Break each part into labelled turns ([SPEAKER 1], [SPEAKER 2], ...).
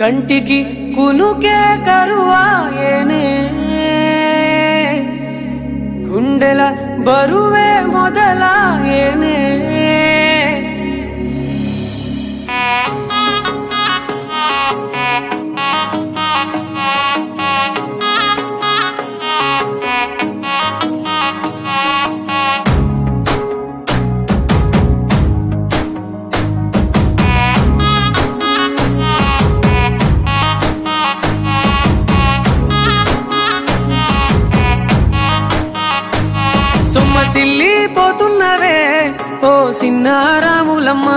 [SPEAKER 1] కంటికి కునుకే కరువాయనే. గుండెల బరువే మొదలాయనే. సొమ్మసిల్లిపోతున్నవే ఓ సిన్నారాములమ్మ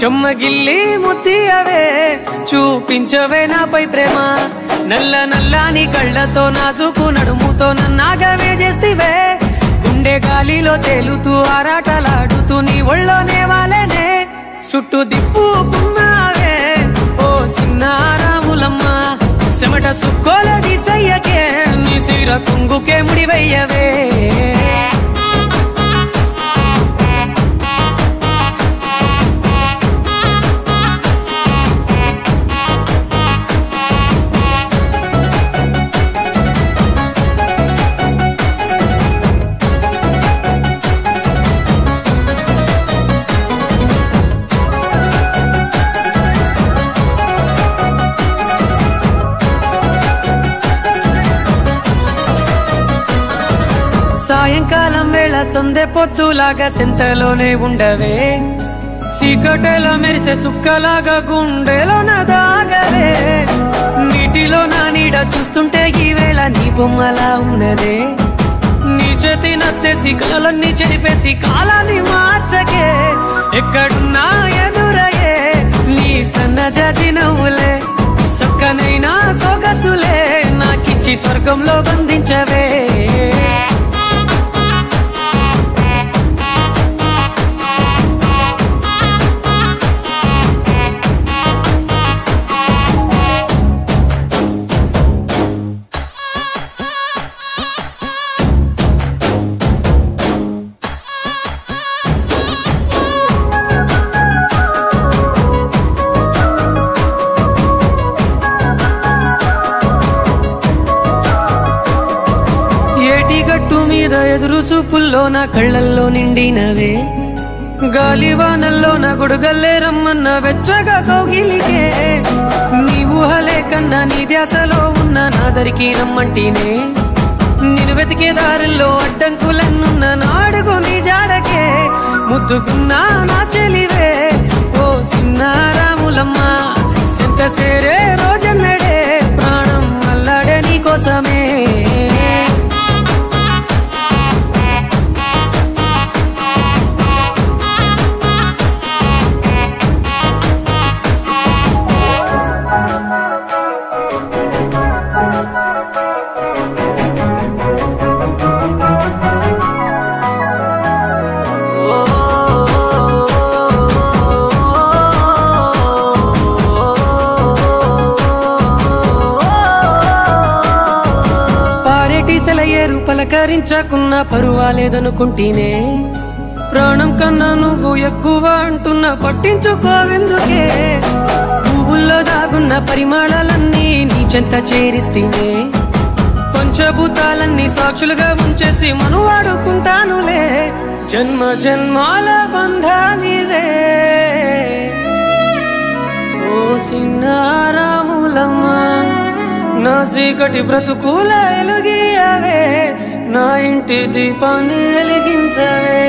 [SPEAKER 1] చెమ్మగిల్లి ముత్తియవే చూపించవే నాపై ప్రేమ. నల్ల నల్లాని కళ్ళతో నాసుకు నడుముతో నన్నాగవే చేస్తివే. గుండె గాలిలో తేలుతూ ఆరాటలాడుతూ నీ ఒళ్ళోనే వాలేనే చుట్టూ దిప్పుకున్నావే. ఓ సిన్నారాములమ్మ చెమట సుక్కోల దిశయ్యకే. నీ సీర కుంగుకే ముడివయ్యవే. సాయంకాలం వేళ సందె పొత్తులాగా చింతలోనే ఉండవే. చీకటిలో మెరిసే సుక్కలాగా గుండెలోన దాగవే. నీటిలో నా నీడ చూస్తుంటే ఈవేళ వేళ నీ బొమ్మలా ఉన్నదే. నీ చేతి నత్తేసి కలలన్నీ చెరిపేసి కాలాన్ని మార్చకే. ఎక్కడున్నా ఎదురయ్యే నీ సన్నజాతి నవ్వులే. సక్కనైనా సొగసులే. నాకిచ్చి స్వర్గంలో బంధించవే. మీద ఎదురు చూపుల్లో నా కళ్ళల్లో నిండినవే. గాలివానల్లో నా గొడుగల్లే రమ్మన్న వెచ్చగా కౌగిలికే. నీ ఊహలే కన్నా నీ ధ్యాసలో ఉన్న నాదరికి రమ్మంటేనే. నేను వెతికే దారుల్లో అడ్డంకులన్నున్న నాడుగు నీ జాడకే. ముద్దుకున్నా నా చెలివే. ఓ సిన్నారాములమ్మ సెంత సేరే రోజన్నడే. ప్రాణం అల్లాడే నీ కోసమే పలకరించకున్న పరువాలేదనుకుంటేనే ప్రాణం కన్నా నువ్వు ఎక్కువ అంటున్నా పట్టించుకోవెందుకే పువ్వుల్లో దాగున్న పరిమాణాలన్నీ నీ చెంత చేరిస్తేనే పంచభూతాలన్నీ సాక్షులుగా ఉంచేసి మనువాడుకుంటానులే. జన్మ జన్మాల బంధానివే ఓ సిన్నారాములమ్మ నా చీకటి బ్రతుకుల ఎలుగియవే నా ఇంటి దీపాన్ని వెలిగించవే.